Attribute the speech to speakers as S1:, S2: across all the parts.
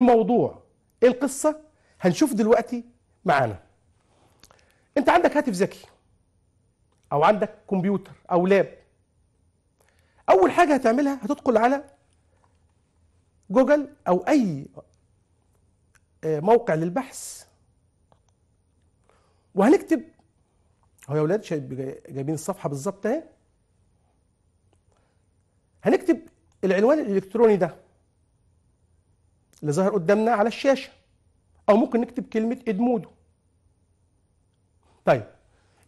S1: الموضوع إيه القصة؟ هنشوف دلوقتي معانا. أنت عندك هاتف ذكي أو عندك كمبيوتر أو لاب. أول حاجة هتعملها هتدخل على جوجل أو أي آه، موقع للبحث. وهنكتب أهو يا جاي- جايبين الصفحة بالظبط أهي. هنكتب العنوان الإلكتروني ده. اللي ظاهر قدامنا على الشاشة. أو ممكن نكتب كلمة إدمودو. طيب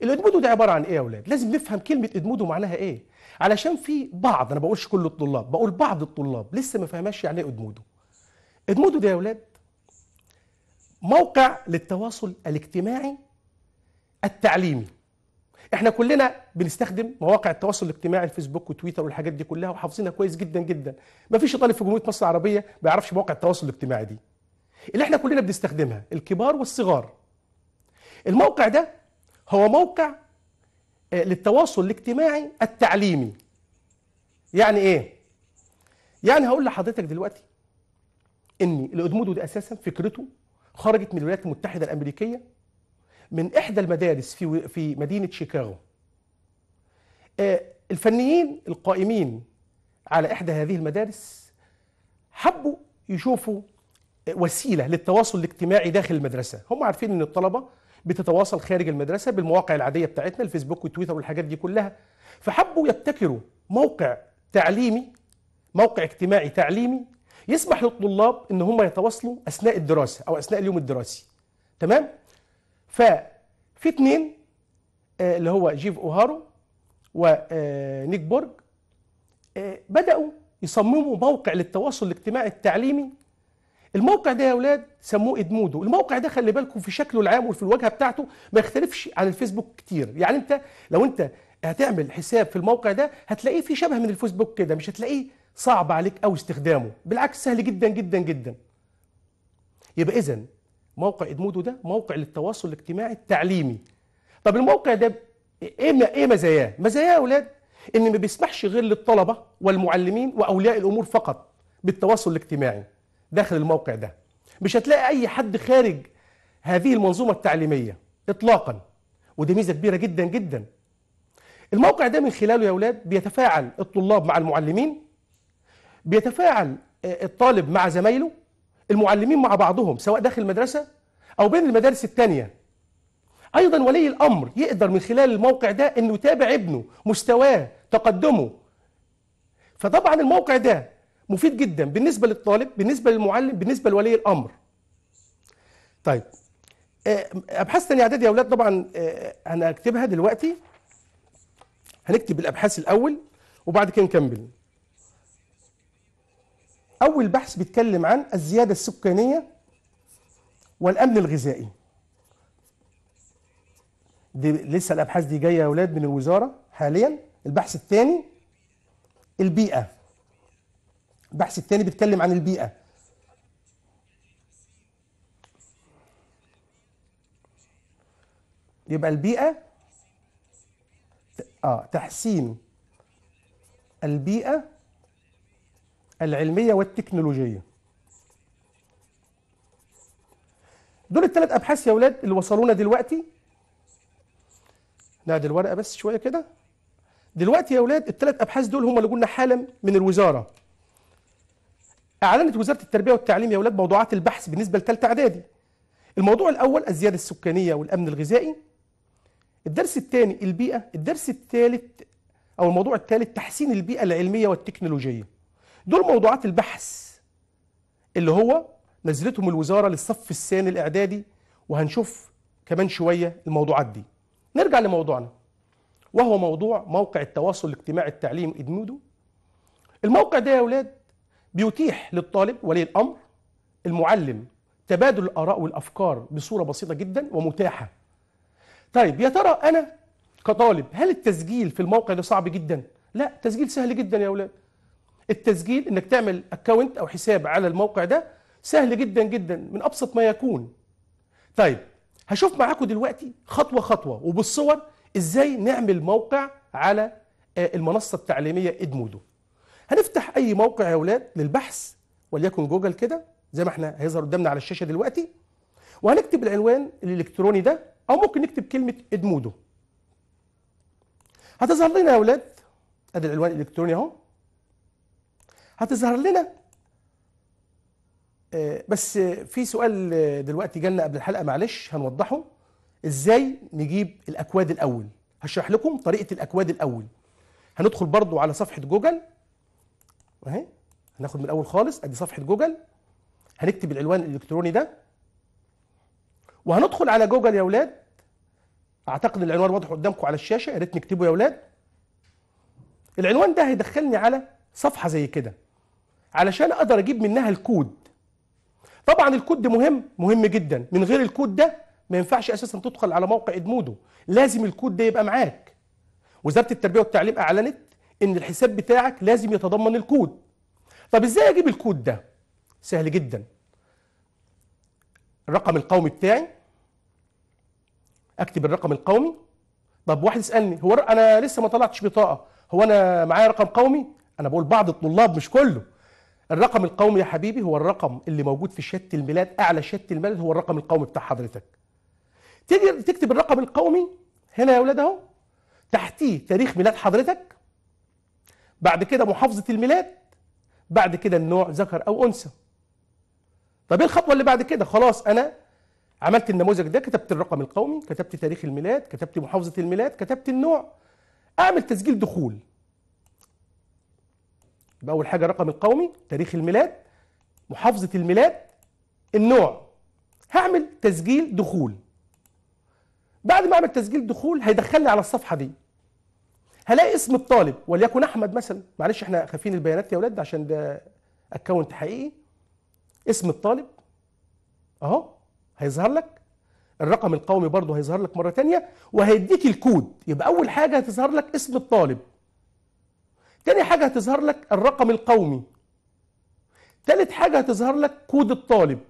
S1: الإدمودو ده عبارة عن إيه يا أولاد؟ لازم نفهم كلمة إدمودو معناها إيه. علشان في بعض أنا بقولش كل الطلاب بقول بعض الطلاب لسه ما فهماش يعني إيه إدمودو. إدمودو ده يا أولاد موقع للتواصل الاجتماعي التعليمي. إحنا كلنا بنستخدم مواقع التواصل الاجتماعي الفيسبوك وتويتر والحاجات دي كلها وحافظينها كويس جدا جدا. ما فيش طالب في جمهورية مصر العربية ما يعرفش مواقع التواصل الاجتماعي دي. اللي إحنا كلنا بنستخدمها الكبار والصغار. الموقع ده هو موقع آه، للتواصل الاجتماعي التعليمي. يعني إيه؟ يعني هقول لحضرتك دلوقتي ان الادمودو دي أساسا فكرته خرجت من الولايات المتحدة الأمريكية من إحدى المدارس في في مدينة شيكاغو. آه، الفنيين القائمين على إحدى هذه المدارس حبوا يشوفوا آه، وسيلة للتواصل الاجتماعي داخل المدرسة. هم عارفين إن الطلبة بتتواصل خارج المدرسة بالمواقع العادية بتاعتنا الفيسبوك والتويتر والحاجات دي كلها. فحبوا يبتكروا موقع تعليمي موقع اجتماعي تعليمي يسمح للطلاب إن هم يتواصلوا أثناء الدراسة أو أثناء اليوم الدراسي. تمام؟ ففي اتنين آه، اللي هو جيف أوهارا ونيك بورج آه، بدأوا يصمموا موقع للتواصل الاجتماعي التعليمي. الموقع ده يا أولاد سموه إدمودو. الموقع ده خلي بالكم في شكله العام وفي الواجهة بتاعته ما يختلفش عن الفيسبوك كتير. يعني أنت لو أنت هتعمل حساب في الموقع ده هتلاقيه في شبه من الفيسبوك كده مش هتلاقيه صعب عليك أو استخدامه. بالعكس سهل جدا جدا جدا. يبقى اذا موقع إدمودو ده موقع للتواصل الاجتماعي التعليمي. طب الموقع ده إيه إيه مزاياه؟ مزاياه يا أولاد إن ما بيسمحش غير للطلبة والمعلمين وأولياء الأمور فقط بالتواصل الاجتماعي داخل الموقع ده. مش هتلاقي أي حد خارج هذه المنظومة التعليمية اطلاقا ودي ميزة كبيرة جدا جدا. الموقع ده من خلاله يا أولاد بيتفاعل الطلاب مع المعلمين بيتفاعل آه، الطالب مع زمايله المعلمين مع بعضهم سواء داخل المدرسة أو بين المدارس الثانية أيضا ولي الأمر يقدر من خلال الموقع ده إنه يتابع ابنه مستواه تقدمه. فطبعا الموقع ده مفيد جدا بالنسبة للطالب بالنسبة للمعلم بالنسبة لولي الأمر. طيب آه، أبحاث تانية اعداد يا أولاد طبعا آه، أنا هكتبها دلوقتي. هنكتب الأبحاث الأول وبعد كده نكمل. أول بحث بيتكلم عن الزيادة السكانية والأمن الغذائي. دي لسه الأبحاث دي جاية يا أولاد من الوزارة حاليا. البحث الثاني البيئة. البحث الثاني بيتكلم عن البيئة. يبقى البيئة آه تحسين البيئة العلمية والتكنولوجية. دول الثلاث أبحاث يا أولاد اللي وصلونا دلوقتي. نعدل الورقة بس شوية كده. دلوقتي يا أولاد الثلاث أبحاث دول هم اللي قلنا حالا من الوزارة. أعلنت وزارة التربية والتعليم يا أولاد موضوعات البحث بالنسبة لثالثه إعدادي. الموضوع الأول الزيادة السكانية والأمن الغذائي. الدرس الثاني البيئة. الدرس الثالث أو الموضوع الثالث تحسين البيئة العلمية والتكنولوجية. دول موضوعات البحث اللي هو نزلتهم الوزارة للصف الثاني الإعدادي وهنشوف كمان شوية الموضوعات دي. نرجع لموضوعنا وهو موضوع موقع التواصل الاجتماعي التعليم ادمودو الموقع ده يا أولاد بيتيح للطالب ولي الأمر المعلم تبادل الآراء والأفكار بصورة بسيطة جدا ومتاحة. طيب يا ترى أنا كطالب هل التسجيل في الموقع ده صعب جدا؟ لا تسجيل سهل جدا يا أولاد. التسجيل إنك تعمل اكونت أو حساب على الموقع ده سهل جدا جدا من أبسط ما يكون. طيب هشوف معاكم دلوقتي خطوة خطوة وبالصور إزاي نعمل موقع على آه، المنصة التعليمية إدمودو. هنفتح أي موقع يا أولاد للبحث وليكن جوجل كده زي ما إحنا هيظهر قدامنا على الشاشة دلوقتي. وهنكتب العنوان الإلكتروني ده أو ممكن نكتب كلمة إدمودو. هتظهر لنا يا أولاد ادي العنوان الإلكتروني أهو. هتظهر لنا. آه، بس في سؤال دلوقتي جالنا قبل الحلقة معلش هنوضحه. إزاي نجيب الأكواد الأول؟ هشرح لكم طريقة الأكواد الأول. هندخل برضو على صفحة جوجل. أهي هناخد من الأول خالص أدي صفحة جوجل. هنكتب العنوان الإلكتروني ده. وهندخل على جوجل يا أولاد. أعتقد العنوان واضح قدامكم على الشاشة يا ريت نكتبه يا أولاد. العنوان ده هيدخلني على صفحة زي كده. علشان أقدر أجيب منها الكود. طبعا الكود مهم مهم جدا. من غير الكود ده ما ينفعش أساسا تدخل على موقع Edmodo. لازم الكود ده يبقى معاك. وزارة التربية والتعليم أعلنت إن الحساب بتاعك لازم يتضمن الكود. طب إزاي أجيب الكود ده؟ سهل جدا. الرقم القومي بتاعي. أكتب الرقم القومي. طب واحد يسألني هو أنا لسه ما طلعتش بطاقة. هو أنا معايا رقم قومي؟ أنا بقول بعض الطلاب مش كله. الرقم القومي يا حبيبي هو الرقم اللي موجود في شهاده الميلاد أعلى شهاده الميلاد هو الرقم القومي بتاع حضرتك. تيجي تكتب الرقم القومي هنا يا أولاد أهو تحتيه تاريخ ميلاد حضرتك بعد كده محافظة الميلاد بعد كده النوع ذكر أو أنثى. طب إيه الخطوة اللي بعد كده؟ خلاص أنا عملت النموذج ده كتبت الرقم القومي كتبت تاريخ الميلاد كتبت محافظة الميلاد كتبت النوع. أعمل تسجيل دخول. يبقى أول حاجة الرقم القومي تاريخ الميلاد محافظة الميلاد النوع. هعمل تسجيل دخول. بعد ما أعمل تسجيل دخول هيدخلني على الصفحة دي. هلاقي اسم الطالب وليكن أحمد مثلا. معلش إحنا خافين البيانات يا ولاد عشان ده اكونت حقيقي. اسم الطالب. أهو هيظهر لك. الرقم القومي برضه هيظهر لك مرة تانية وهيديك الكود. يبقى أول حاجة هتظهر لك اسم الطالب. تاني حاجة هتظهر لك الرقم القومي. تالت حاجة هتظهر لك كود الطالب.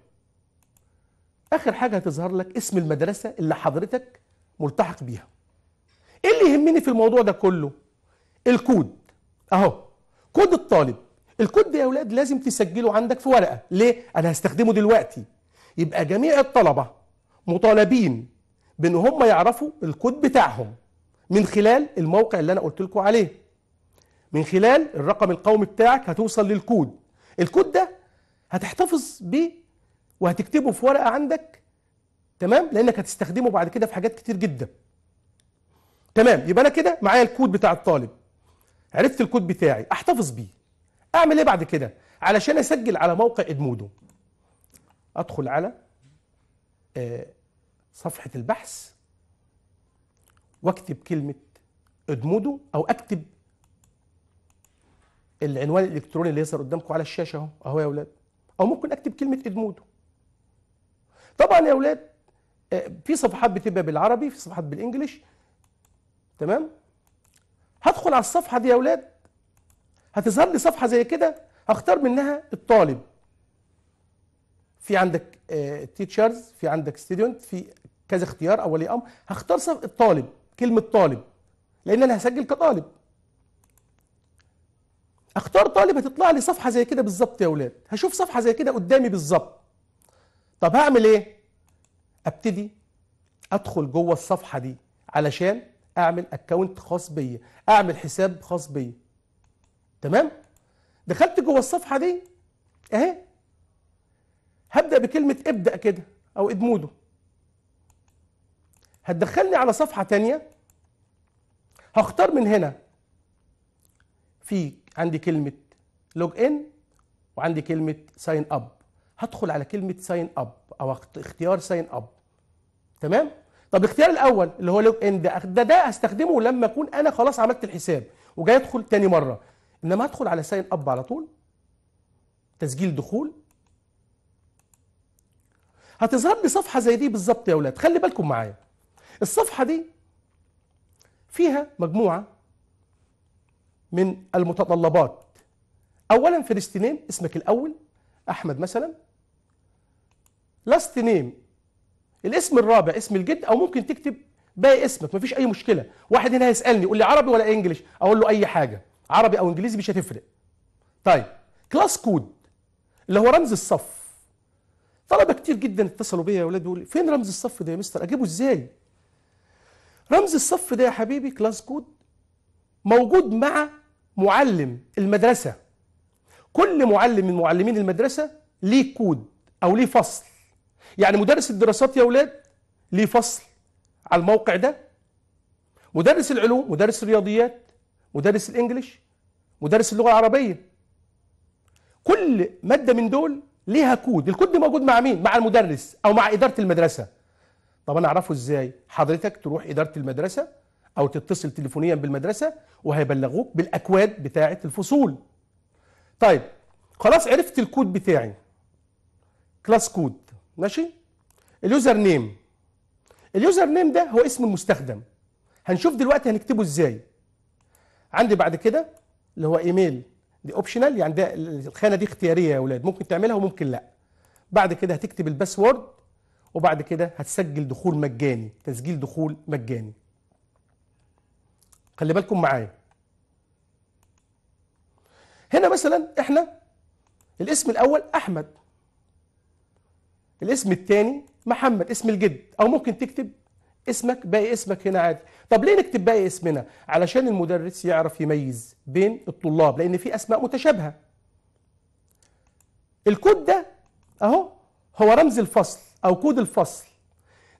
S1: آخر حاجة هتظهر لك اسم المدرسة اللي حضرتك ملتحق بيها. إيه اللي يهمني في الموضوع ده كله؟ الكود. أهو كود الطالب. الكود ده يا أولاد لازم تسجله عندك في ورقة. ليه؟ أنا هستخدمه دلوقتي. يبقى جميع الطلبة مطالبين بإن هم يعرفوا الكود بتاعهم من خلال الموقع اللي أنا قلت لكم عليه. من خلال الرقم القومي بتاعك هتوصل للكود. الكود ده هتحتفظ بيه وهتكتبه في ورقة عندك تمام؟ لأنك هتستخدمه بعد كده في حاجات كتير جدا. تمام؟ يبقى أنا كده معايا الكود بتاع الطالب. عرفت الكود بتاعي أحتفظ بيه. أعمل إيه بعد كده؟ علشان أسجل على موقع إدمودو. أدخل على آه، صفحة البحث وأكتب كلمة إدمودو أو أكتب العنوان الإلكتروني اللي يظهر قدامكم على الشاشة أهو. أهو يا أولاد. أو ممكن أكتب كلمة ادمودو طبعا يا أولاد آه، في صفحات بتبقى بالعربي في صفحات بالانجلش تمام؟ هدخل على الصفحة دي يا أولاد. هتظهر لي صفحة زي كده هختار منها الطالب. في عندك teachers في عندك student في كذا اختيار أو ولي أمر. هختار الطالب كلمة طالب لأن أنا هسجل كطالب. اختار طالب هتطلع لي صفحة زي كده بالظبط يا أولاد هشوف صفحة زي كده قدامي بالظبط. طب هعمل إيه؟ ابتدي ادخل جوه الصفحة دي علشان اعمل account خاص بيا اعمل حساب خاص بيا. تمام؟ دخلت جوه الصفحة دي اهي. هبدأ بكلمة ابدأ كده أو Edmodo هتدخلني على صفحة تانية. هختار من هنا في عندي كلمة log in وعندي كلمة sign up هدخل على كلمة sign up أو اختيار sign up تمام؟ طب الاختيار الأول اللي هو log in ده ده, ده هستخدمه لما أكون أنا خلاص عملت الحساب وجاي أدخل تاني مرة. إنما هدخل على sign up على طول تسجيل دخول. هتظهر لي صفحة زي دي بالظبط يا أولاد. خلي بالكم معايا. الصفحة دي فيها مجموعة من المتطلبات. اولا first name اسمك الأول أحمد مثلا. last name الاسم الرابع اسم الجد أو ممكن تكتب باقي اسمك مفيش أي مشكلة. واحد هنا هيسألني يقول لي عربي ولا English؟ أقول له أي حاجة. عربي أو إنجليزي مش هتفرق. طيب class code اللي هو رمز الصف. كتير جدا اتصلوا بيا يا أولاد بيقولوا لي فين رمز الصف ده يا مستر؟ أجيبه إزاي؟ رمز الصف ده يا حبيبي class code موجود مع معلم المدرسة. كل معلم من معلمين المدرسة ليه كود أو ليه فصل. يعني مدرس الدراسات يا أولاد ليه فصل على الموقع ده. مدرس العلوم مدرس الرياضيات مدرس ال English مدرس اللغة العربية. كل مادة من دول ليها كود. الكود موجود مع مين؟ مع المدرس أو مع إدارة المدرسة. طب أنا أعرفه إزاي؟ حضرتك تروح إدارة المدرسة أو تتصل تليفونيا بالمدرسة وهيبلغوك بالأكواد بتاعة الفصول. طيب خلاص عرفت الكود بتاعي. class code. ماشي؟ ال user name. ال user name ده هو اسم المستخدم. هنشوف دلوقتي هنكتبه إزاي. عندي بعد كده اللي هو إيميل. دي optional يعني ده الخانة دي اختيارية يا أولاد. ممكن تعملها وممكن لأ. بعد كده هتكتب الباسورد وبعد كده هتسجل دخول مجاني تسجيل دخول مجاني. خلي بالكم معايا. هنا مثلا إحنا الاسم الأول أحمد. الاسم الثاني محمد اسم الجد. أو ممكن تكتب اسمك باقي اسمك هنا عادي. طب ليه نكتب باقي اسمنا؟ علشان المدرس يعرف يميز بين الطلاب لأن في أسماء متشابهة. الكود ده أهو هو رمز الفصل أو كود الفصل.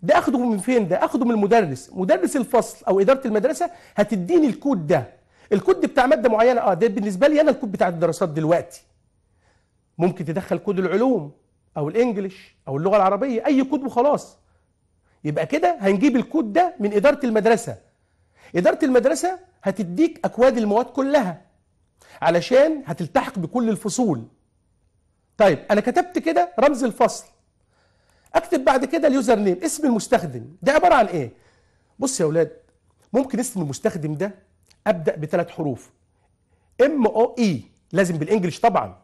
S1: ده أخده من فين ده؟ أخده من المدرس. مدرس الفصل أو إدارة المدرسة هتديني الكود ده. الكود بتاع مادة معينة. آه ده بالنسبة لي أنا الكود بتاع الدراسات دلوقتي. ممكن تدخل كود العلوم أو ال English أو اللغة العربية أي كود وخلاص. يبقى كده هنجيب الكود ده من إدارة المدرسة. إدارة المدرسة هتديك أكواد المواد كلها علشان هتلتحق بكل الفصول. طيب أنا كتبت كده رمز الفصل. اكتب بعد كده ال user name اسم المستخدم. ده عبارة عن إيه؟ بص يا أولاد ممكن اسم المستخدم ده أبدأ بثلاث حروف. M أو E لازم بال English طبعا.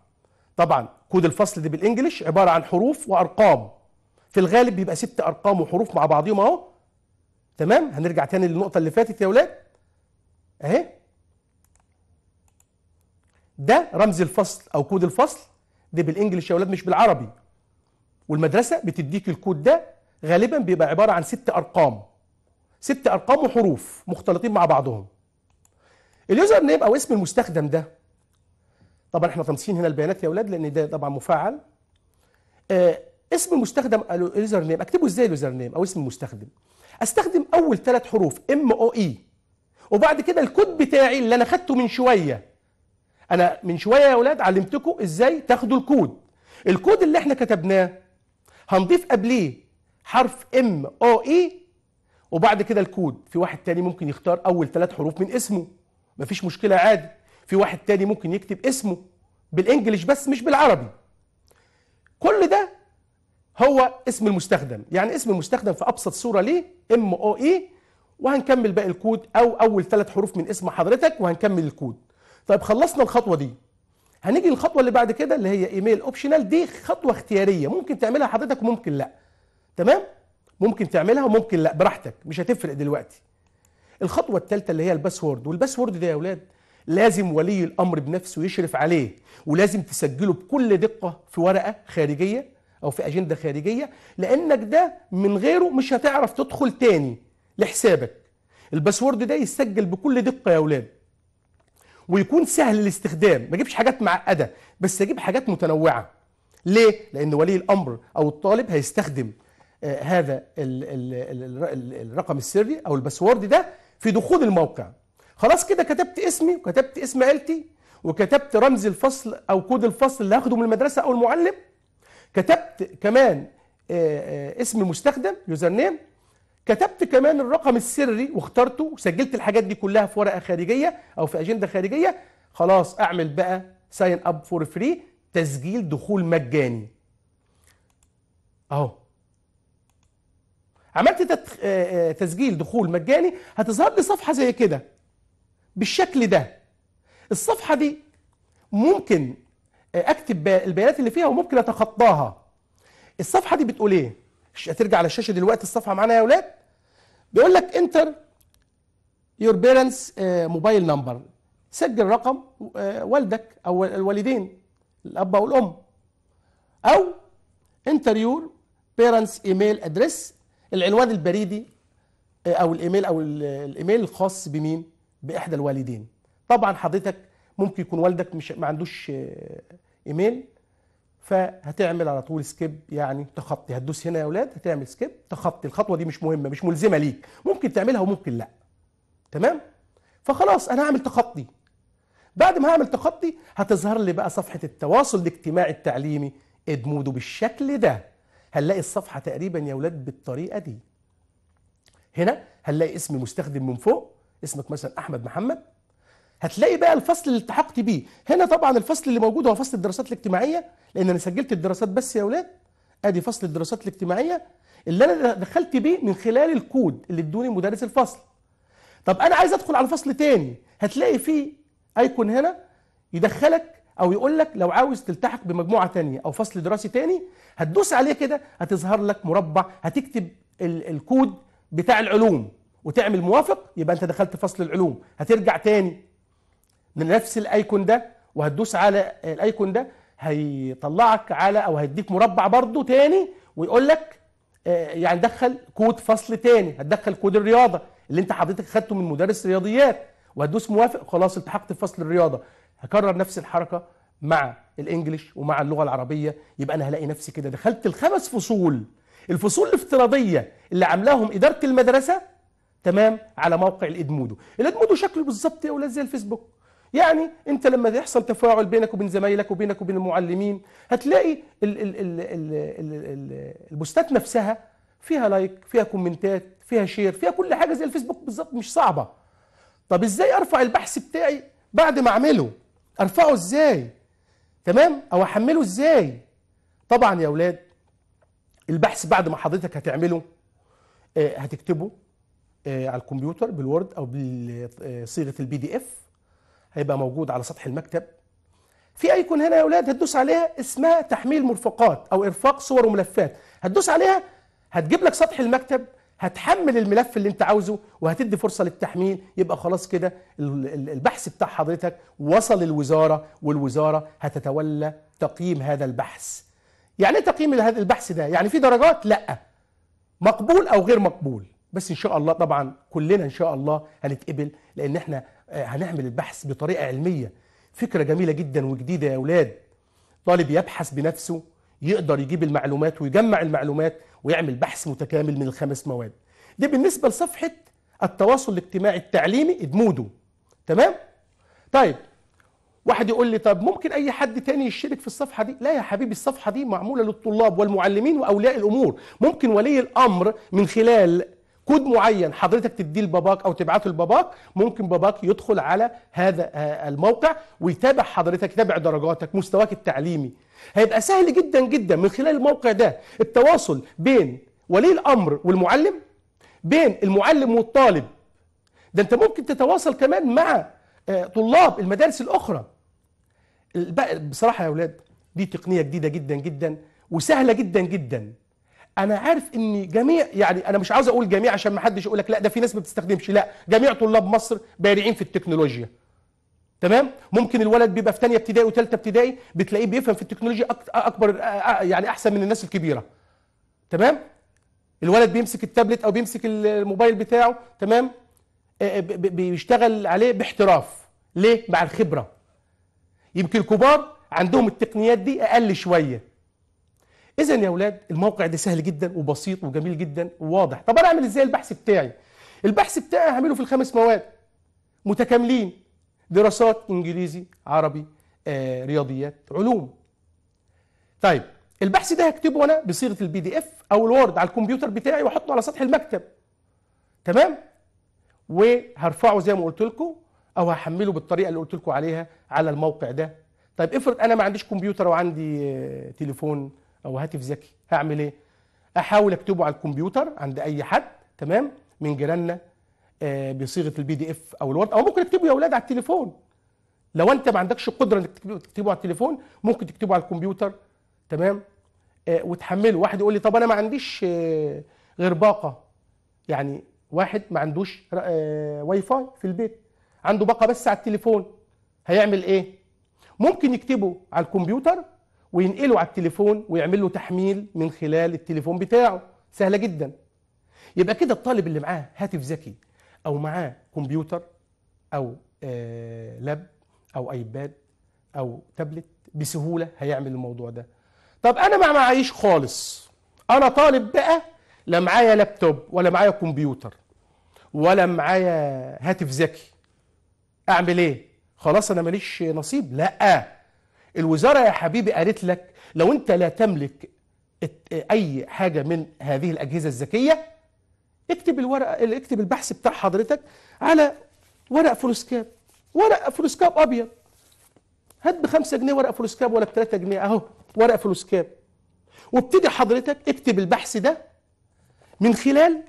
S1: طبعا كود الفصل ده بال English عبارة عن حروف وأرقام. في الغالب بيبقى ست أرقام وحروف مع بعضهم أهو. تمام؟ هنرجع تاني للنقطة اللي فاتت يا أولاد أهي. ده رمز الفصل أو كود الفصل. ده بال English يا أولاد مش بالعربي. والمدرسة بتديك الكود ده غالبا بيبقى عبارة عن ست أرقام. ست أرقام وحروف مختلطين مع بعضهم. ال user name أو اسم المستخدم ده. طبعا إحنا طمسين هنا البيانات يا أولاد لأن ده طبعا مفعل آه اسم المستخدم ال user name أكتبه إزاي ال user name أو اسم المستخدم؟ أستخدم أول ثلاث حروف MOE وبعد كده الكود بتاعي اللي أنا خدته من شوية. أنا من شوية يا أولاد علمتكم إزاي تاخدوا الكود. الكود اللي إحنا كتبناه هنضيف قبليه حرف MOE وبعد كده الكود. في واحد تاني ممكن يختار أول ثلاث حروف من اسمه. مفيش مشكلة عادي. في واحد تاني ممكن يكتب اسمه بال English بس مش بالعربي. كل ده هو اسم المستخدم. يعني اسم المستخدم في أبسط صورة ليه MOE وهنكمل باقي الكود أو أول ثلاث حروف من اسم حضرتك وهنكمل الكود. طيب خلصنا الخطوة دي. هنيجي للخطوة اللي بعد كده اللي هي email optional دي خطوة اختيارية. ممكن تعملها حضرتك وممكن لا. تمام؟ ممكن تعملها وممكن لا. براحتك. مش هتفرق دلوقتي. الخطوة الثالثه اللي هي ال password. وال password ده يا أولاد لازم ولي الأمر بنفسه يشرف عليه. ولازم تسجله بكل دقة في ورقة خارجية أو في أجندة خارجية. لأنك ده من غيره مش هتعرف تدخل تاني لحسابك. ال password ده يسجل بكل دقة يا أولاد. ويكون سهل الاستخدام. ما اجيبش حاجات معقدة بس أجيب حاجات متنوعة. ليه؟ لأن ولي الأمر أو الطالب هيستخدم آه هذا ال ال ال ال الرقم السري أو ال password ده في دخول الموقع. خلاص كده كتبت اسمي وكتبت اسم عيلتي وكتبت رمز الفصل أو كود الفصل اللي هاخده من المدرسة أو المعلم. كتبت كمان آه آه اسم المستخدم username. كتبت كمان الرقم السري واخترته وسجلت الحاجات دي كلها في ورقة خارجية أو في أجندة خارجية خلاص أعمل بقى sign up for free تسجيل دخول مجاني. أهو. عملت تدخ... تسجيل دخول مجاني هتظهر لي صفحة زي كده. بالشكل ده. الصفحة دي ممكن أكتب البيانات اللي فيها وممكن أتخطاها. الصفحة دي بتقول إيه؟ هترجع على الشاشة دلوقتي الصفحة معانا يا أولاد بيقول لك enter your parents mobile number سجل رقم والدك أو الوالدين الأب أو الأم. أو enter your parents email address العنوان البريدي آه، أو الإيميل أو ال- الإيميل الخاص بمين؟ بإحدى الوالدين. طبعا حضرتك ممكن يكون والدك مش ما عندوش آه، إيميل. فهتعمل على طول skip يعني تخطي. هتدوس هنا يا أولاد هتعمل skip تخطي. الخطوة دي مش مهمة مش ملزمة ليك. ممكن تعملها وممكن لأ. تمام؟ فخلاص أنا هعمل تخطي. بعد ما هعمل تخطي هتظهر لي بقى صفحة التواصل الاجتماعي التعليمي. ادمودو بالشكل ده. هنلاقي الصفحة تقريبا يا أولاد بالطريقة دي. هنا هنلاقي اسم مستخدم من فوق. اسمك مثلا أحمد محمد. هتلاقي بقى الفصل اللي التحقت بيه. هنا طبعا الفصل اللي موجود هو فصل الدراسات الاجتماعية لأن أنا سجلت الدراسات بس يا أولاد. أدي فصل الدراسات الاجتماعية اللي أنا دخلت بيه من خلال الكود اللي ادوني مدرس الفصل. طب أنا عايز أدخل على فصل تاني. هتلاقي فيه أيكون هنا يدخلك أو يقول لك لو عاوز تلتحق بمجموعة تانية أو فصل دراسي تاني هتدوس عليه كده هتظهر لك مربع هتكتب ال- الكود بتاع العلوم. وتعمل موافق يبقى أنت دخلت فصل العلوم. هترجع تاني لنفس الأيكون ده وهتدوس على الأيكون ده هيطلعك على أو هيديك مربع برضو تاني ويقول لك آه، يعني دخل كود فصل تاني هتدخل كود الرياضة اللي انت حضرتك خدته من مدرس رياضيات. وهتدوس موافق خلاص التحقت بفصل الرياضة. هكرر نفس الحركة مع ال English ومع اللغة العربية يبقى أنا هلاقي نفسي كده. دخلت الخمس فصول. الفصول الافتراضية اللي عاملاهم إدارة المدرسة تمام على موقع ال Edmodo. ال Edmodo شكله بالظبط يا أولاد زي الفيسبوك. يعني انت لما يحصل تفاعل بينك وبين زمايلك وبينك وبين المعلمين هتلاقي ال ال ال ال ال ال البوستات نفسها فيها like فيها كومنتات فيها share فيها كل حاجة زي الفيسبوك بالظبط مش صعبة. طب إزاي ارفع البحث بتاعي بعد ما اعمله؟ ارفعه إزاي؟ تمام؟ أو احمله إزاي؟ طبعا يا أولاد البحث بعد ما حضرتك هتعمله آه، هتكتبه آه، على الكمبيوتر بال Word أو بصيغه ال PDF. هيبقى موجود على سطح المكتب. في أيكون هنا يا أولاد هتدوس عليها اسمها تحميل مرفقات أو إرفاق صور وملفات. هتدوس عليها هتجيب لك سطح المكتب هتحمل الملف اللي أنت عاوزه وهتدي فرصة للتحميل. يبقى خلاص كده ال- ال- البحث بتاع حضرتك وصل الوزارة والوزارة هتتولى تقييم هذا البحث. يعني إيه تقييم هذا البحث ده؟ يعني في درجات؟ لأ. مقبول أو غير مقبول؟ بس إن شاء الله طبعا كلنا إن شاء الله هنتقبل لأن إحنا هنعمل البحث بطريقة علمية. فكرة جميلة جدا وجديدة يا أولاد. طالب يبحث بنفسه يقدر يجيب المعلومات ويجمع المعلومات ويعمل بحث متكامل من الخمس مواد. دي بالنسبة لصفحة التواصل الاجتماعي التعليمي ادمودو تمام؟ طيب واحد يقول لي طب ممكن أي حد تاني يشترك في الصفحة دي؟ لا يا حبيبي الصفحة دي معمولة للطلاب والمعلمين وأولياء الأمور. ممكن ولي الأمر من خلال كود معين حضرتك تديه لباباك أو تبعته لباباك ممكن باباك يدخل على هذا آه، الموقع ويتابع حضرتك يتابع درجاتك مستواك التعليمي. هيبقى سهل جدا جدا من خلال الموقع ده التواصل بين ولي الأمر والمعلم بين المعلم والطالب. ده أنت ممكن تتواصل كمان مع آه، طلاب المدارس الأخرى. بصراحة يا أولاد دي تقنية جديدة جدا جدا وسهلة جدا جدا. أنا عارف ان جميع يعني أنا مش عاوز أقول جميع عشان ما حدش يقول لك لا ده في ناس ما بتستخدمش. لا جميع طلاب مصر بارعين في التكنولوجيا. تمام؟ ممكن الولد بيبقى في ثانية ابتدائي وثالثه ابتدائي بتلاقيه بيفهم في التكنولوجيا أكبر يعني أحسن من الناس الكبيرة. تمام؟ الولد بيمسك التابلت أو بيمسك الموبايل بتاعه تمام؟ بيشتغل عليه باحتراف. ليه؟ مع الخبرة. يمكن الكبار عندهم التقنيات دي أقل شوية. اذا يا أولاد الموقع ده سهل جدا وبسيط وجميل جدا وواضح. طب أنا أعمل إزاي البحث بتاعي؟ البحث بتاعي هعمله في الخمس مواد. متكاملين دراسات إنجليزي عربي آه، رياضيات علوم. طيب البحث ده هكتبه أنا بصيغة ال PDF أو ال Word على الكمبيوتر بتاعي وأحطه على سطح المكتب. تمام؟ وهرفعه زي ما قلت لكم أو هحمله بالطريقة اللي قلت لكم عليها على الموقع ده. طيب افرض أنا ما عنديش كمبيوتر وعندي آه، تليفون أو هاتف ذكي. هعمل إيه؟ أحاول أكتبه على الكمبيوتر عند أي حد تمام؟ من جيراننا آه، بصيغة ال PDF أو ال Word أو ممكن اكتبه يا أولاد على التليفون. لو أنت ما عندكش قدره إنك تكتبه على التليفون ممكن تكتبه على الكمبيوتر تمام؟ آه، وتحمله. واحد يقول لي طب أنا ما عنديش آه، غير باقة. يعني واحد ما عندوش آه، واي فاي في البيت. عنده باقة بس على التليفون. هيعمل إيه؟ ممكن يكتبه على الكمبيوتر وينقله على التليفون ويعمل له تحميل من خلال التليفون بتاعه. سهلة جدا. يبقى كده الطالب اللي معاه هاتف ذكي أو معاه كمبيوتر أو آه lap أو iPad أو تابلت بسهولة هيعمل الموضوع ده. طب أنا ما معيش خالص. أنا طالب بقى لا معايا لابتوب ولا معايا كمبيوتر ولا معايا هاتف ذكي. أعمل إيه؟ خلاص أنا ماليش نصيب. لأ. الوزارة يا حبيبي قالت لك لو انت لا تملك اي حاجة من هذه الأجهزة الذكية اكتب الورقه اكتب البحث بتاع حضرتك على ورق فلوسكاب ورق فلوسكاب أبيض. هات ب 5 جنيه ورق فلوسكاب ولا ب 3 جنيه. أهو ورق فلوسكاب وابتدي حضرتك اكتب البحث ده من خلال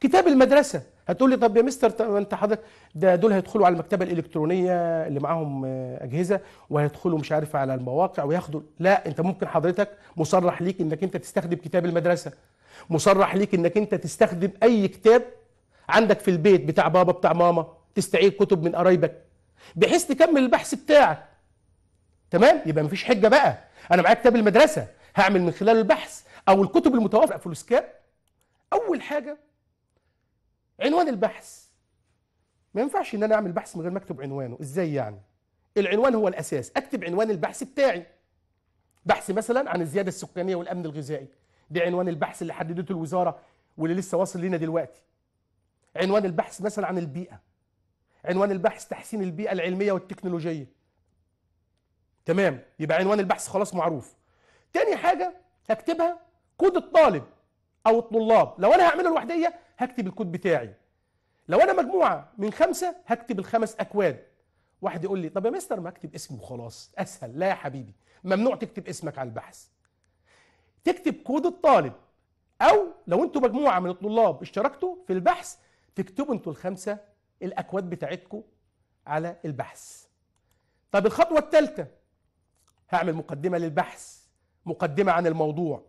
S1: كتاب المدرسة. هتقول لي طب يا مستر طب انت حضرتك ده دول هيدخلوا على المكتبة الإلكترونية اللي معاهم أجهزة وهيدخلوا مش عارف على المواقع وياخدوا. لا انت ممكن حضرتك مصرح ليك انك انت تستخدم كتاب المدرسة. مصرح ليك انك انت تستخدم أي كتاب عندك في البيت بتاع بابا بتاع ماما تستعير كتب من قرايبك بحيث تكمل البحث بتاعك. تمام؟ يبقى مفيش حجة بقى. أنا معايا كتاب المدرسة هعمل من خلاله البحث أو الكتب المتوفره في الاسكاب أول حاجة عنوان البحث. ما ينفعش إن أنا أعمل بحث من غير ما أكتب عنوانه. إزاي يعني؟ العنوان هو الأساس. أكتب عنوان البحث بتاعي. بحث مثلا عن الزيادة السكانية والأمن الغذائي. ده عنوان البحث اللي حددته الوزارة واللي لسه واصل لنا دلوقتي. عنوان البحث مثلا عن البيئة. عنوان البحث تحسين البيئة العلمية والتكنولوجية. تمام. يبقى عنوان البحث خلاص معروف. تاني حاجة هكتبها كود الطالب أو الطلاب. لو أنا هعمله لوحدية هكتب الكود بتاعي. لو أنا مجموعة من خمسة هكتب الخمس أكواد. واحد يقول لي طب يا مستر ما أكتب اسمي وخلاص. أسهل. لا يا حبيبي ممنوع تكتب اسمك على البحث. تكتب كود الطالب. أو لو أنتوا مجموعة من الطلاب اشتركتوا في البحث تكتبوا أنتوا الخمسة الأكواد بتاعتكم على البحث. طب الخطوة الثالثة هعمل مقدمة للبحث مقدمة عن الموضوع.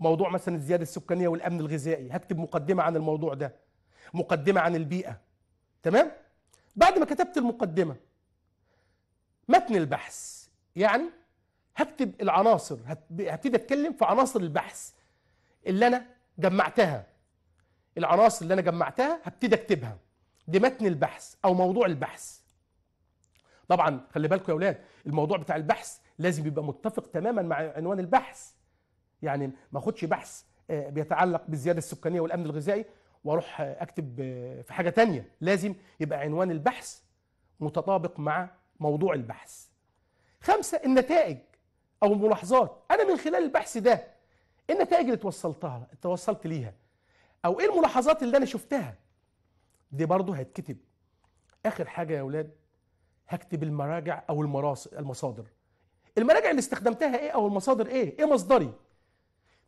S1: موضوع مثلا الزيادة السكانية والأمن الغذائي هكتب مقدمة عن الموضوع ده مقدمة عن البيئة. تمام؟ بعد ما كتبت المقدمة متن البحث يعني هكتب العناصر هبتدي أتكلم في عناصر البحث اللي أنا جمعتها. العناصر اللي أنا جمعتها هبتدي أكتبها. دي متن البحث أو موضوع البحث. طبعا خلي بالكم يا أولاد الموضوع بتاع البحث لازم يبقى متفق تماما مع عنوان البحث. يعني ما اخدش بحث بيتعلق بالزيادة السكانية والأمن الغذائي وأروح أكتب في حاجة تانية. لازم يبقى عنوان البحث متطابق مع موضوع البحث. خمسة النتائج أو الملاحظات. أنا من خلال البحث ده النتائج اللي توصلتها توصلت ليها. أو إيه الملاحظات اللي أنا شفتها؟ دي برضه هتكتب. آخر حاجة يا أولاد هكتب المراجع أو المصادر. المراجع اللي استخدمتها إيه أو المصادر إيه؟ إيه مصدري؟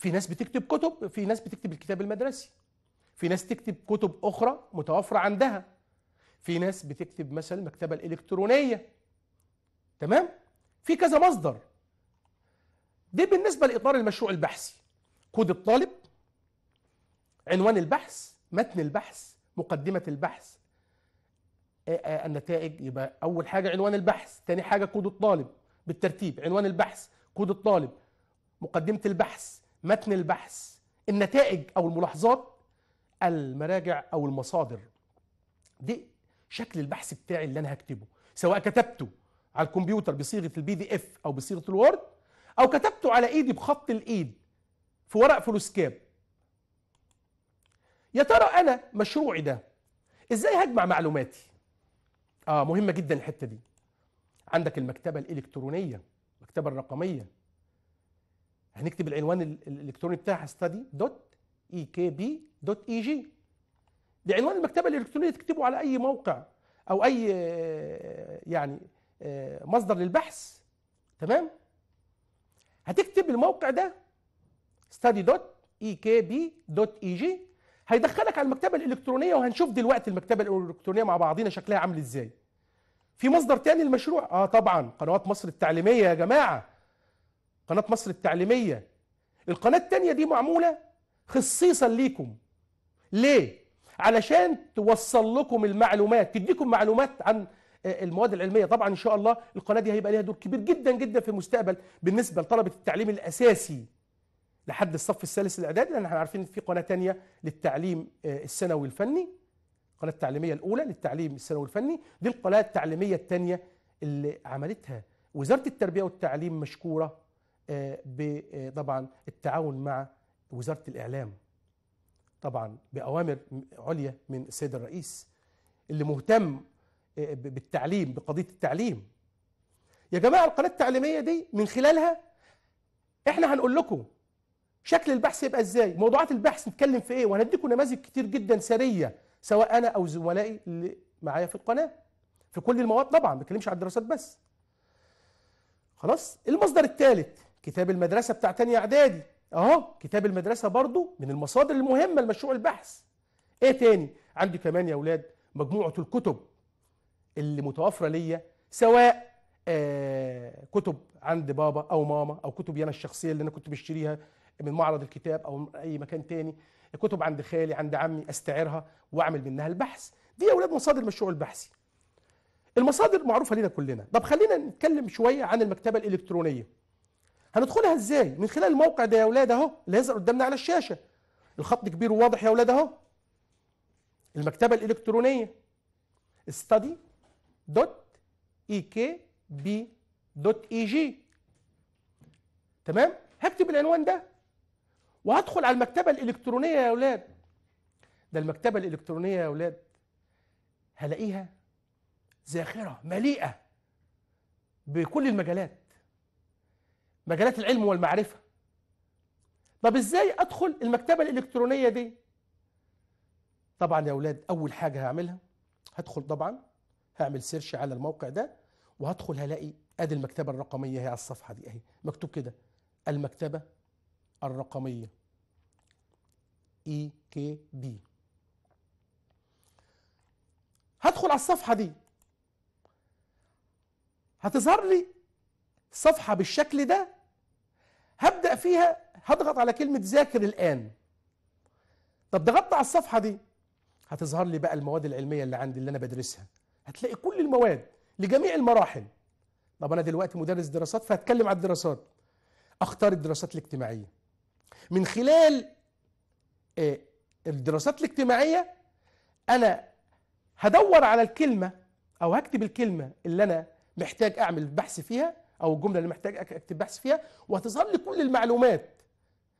S1: في ناس بتكتب كتب في ناس بتكتب الكتاب المدرسي. في ناس تكتب كتب أخرى متوفرة عندها. في ناس بتكتب مثلا المكتبه الالكترونيه تمام؟ في كذا مصدر. دي بالنسبة لإطار المشروع البحثي. كود الطالب عنوان البحث متن البحث مقدمة البحث. النتائج يبقى أول حاجة عنوان البحث تاني حاجة كود الطالب. بالترتيب عنوان البحث كود الطالب. مقدمة البحث متن البحث النتائج أو الملاحظات المراجع أو المصادر. دي شكل البحث بتاعي اللي أنا هكتبه سواء كتبته على الكمبيوتر بصيغة ال PDF أو بصيغة ال Word أو كتبته على إيدي بخط الإيد في ورق foolscap يا ترى أنا مشروعي ده إزاي هجمع معلوماتي؟ آه مهمة جدا الحتة دي. عندك المكتبة الإلكترونية المكتبة الرقمية هنكتب العنوان الإلكتروني بتاعها جي دي عنوان المكتبة الإلكترونية تكتبه على أي موقع أو أي يعني مصدر للبحث. تمام؟ هتكتب الموقع ده جي هيدخلك على المكتبة الإلكترونية وهنشوف دلوقتي المكتبة الإلكترونية مع بعضينا شكلها عامل إزاي. في مصدر تاني للمشروع آه طبعا قنوات مصر التعليمية يا جماعة. قناة مصر التعليمية. القناة التانية دي معمولة خصيصا ليكم. ليه؟ علشان توصل لكم المعلومات تديكم معلومات عن آه، المواد العلمية. طبعا إن شاء الله القناة دي هيبقى ليها دور كبير جدا جدا في المستقبل بالنسبة لطلبة التعليم الأساسي لحد الصف الثالث الإعدادي لأن إحنا عارفين في قناة تانية للتعليم آه، الثانوي الفني القناه التعليمية الأولى للتعليم الثانوي الفني دي القناة التعليمية الثانية اللي عملتها. وزارة التربية والتعليم مشكورة. طبعا التعاون مع وزارة الإعلام. طبعا بأوامر عليا من السيد الرئيس اللي مهتم آه، بالتعليم بقضية التعليم. يا جماعة القناة التعليمية دي من خلالها إحنا هنقول لكم شكل البحث يبقى إزاي موضوعات البحث نتكلم في إيه وهنديكم نماذج كتير جدا سرية سواء أنا أو زملائي اللي معايا في القناة. في كل المواد طبعا ما بتكلمش على الدراسات بس. خلاص؟ المصدر الثالث. كتاب المدرسة بتاع تانية إعدادي. أهو كتاب المدرسة برضو من المصادر المهمة لمشروع البحث. إيه تاني؟ عندي كمان يا أولاد مجموعة الكتب اللي متوفرة ليا سواء آه كتب عند بابا أو ماما أو كتبي أنا الشخصية اللي أنا كنت بشتريها من معرض الكتاب أو من أي مكان تاني. كتب عند خالي عند عمي استعيرها وأعمل منها البحث. دي يا أولاد مصادر المشروع البحثي المصادر معروفة لنا كلنا. طب خلينا نتكلم شوية عن المكتبة الإلكترونية. هندخلها إزاي؟ من خلال الموقع ده يا أولاد أهو اللي هيظهر قدامنا على الشاشة. الخط كبير وواضح يا أولاد أهو. المكتبة الإلكترونية. study.ekb.eg تمام؟ هكتب العنوان ده. وهدخل على المكتبة الإلكترونية يا أولاد. ده المكتبة الإلكترونية يا أولاد. هلاقيها ذاخرة مليئة بكل المجالات. مجالات العلم والمعرفة. طب إزاي أدخل المكتبة الإلكترونية دي؟ طبعا يا أولاد أول حاجة هعملها هدخل طبعا هعمل search على الموقع ده وهدخل هلاقي أدي المكتبة الرقمية هي على الصفحة دي أهي. مكتوب كده المكتبة الرقمية. EKB. هدخل على الصفحة دي. هتظهر لي صفحة بالشكل ده هبدأ فيها هضغط على كلمة ذاكر الآن. طب ضغطت على الصفحة دي. هتظهر لي بقى المواد العلمية اللي عندي اللي أنا بدرسها. هتلاقي كل المواد لجميع المراحل. طب أنا دلوقتي مدرس دراسات فهتكلم على الدراسات. أختار الدراسات الاجتماعية. من خلال آه، الدراسات الاجتماعية أنا هدور على الكلمة أو هكتب الكلمة اللي أنا محتاج أعمل بحث فيها أو الجملة اللي محتاج أكتب بحث فيها وهتظهر لي كل المعلومات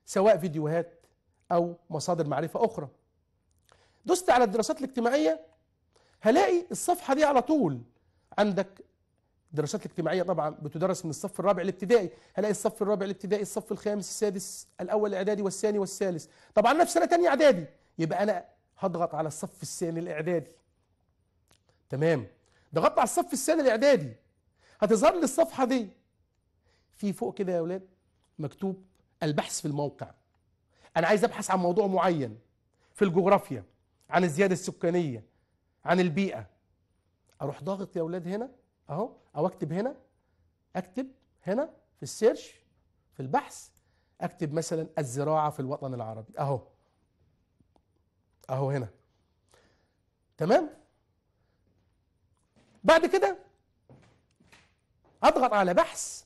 S1: سواء فيديوهات أو مصادر معرفة أخرى. دوست على الدراسات الاجتماعية هلاقي الصفحة دي على طول. عندك الدراسات الاجتماعيه طبعا بتدرس من الصف الرابع الابتدائي هلاقي الصف الرابع الابتدائي الصف الخامس السادس الأول الاعدادي والثاني والثالث. طبعا أنا سنة ثانية إعدادي يبقى أنا هضغط على الصف الثاني الإعدادي. تمام. ضغطت على الصف الثاني الإعدادي هتظهر لي الصفحة دي. في فوق كده يا أولاد مكتوب البحث في الموقع. أنا عايز أبحث عن موضوع معين في الجغرافيا عن الزيادة السكانية عن البيئة. أروح ضاغط يا أولاد هنا أهو أو أكتب هنا أكتب هنا في السيرش في البحث أكتب مثلا الزراعة في الوطن العربي. أهو. أهو هنا. تمام؟ بعد كده أضغط على بحث.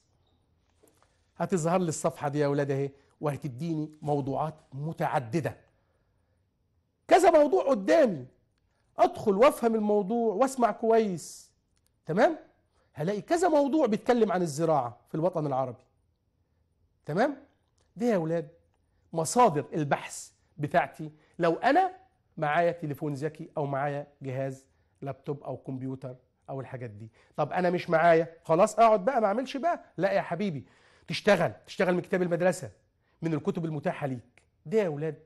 S1: هتظهر لي الصفحة دي يا أولاد أهي وهتديني موضوعات متعددة. كذا موضوع قدامي. أدخل وأفهم الموضوع وأسمع كويس. تمام؟ هلاقي كذا موضوع بيتكلم عن الزراعة في الوطن العربي. تمام؟ دي يا أولاد مصادر البحث بتاعتي. لو أنا معايا تليفون ذكي أو معايا جهاز لابتوب أو كمبيوتر أو الحاجات دي. طب أنا مش معايا خلاص أقعد بقى ما أعملش بقى. لا يا حبيبي تشتغل تشتغل من كتاب المدرسة من الكتب المتاحة ليك. دي يا أولاد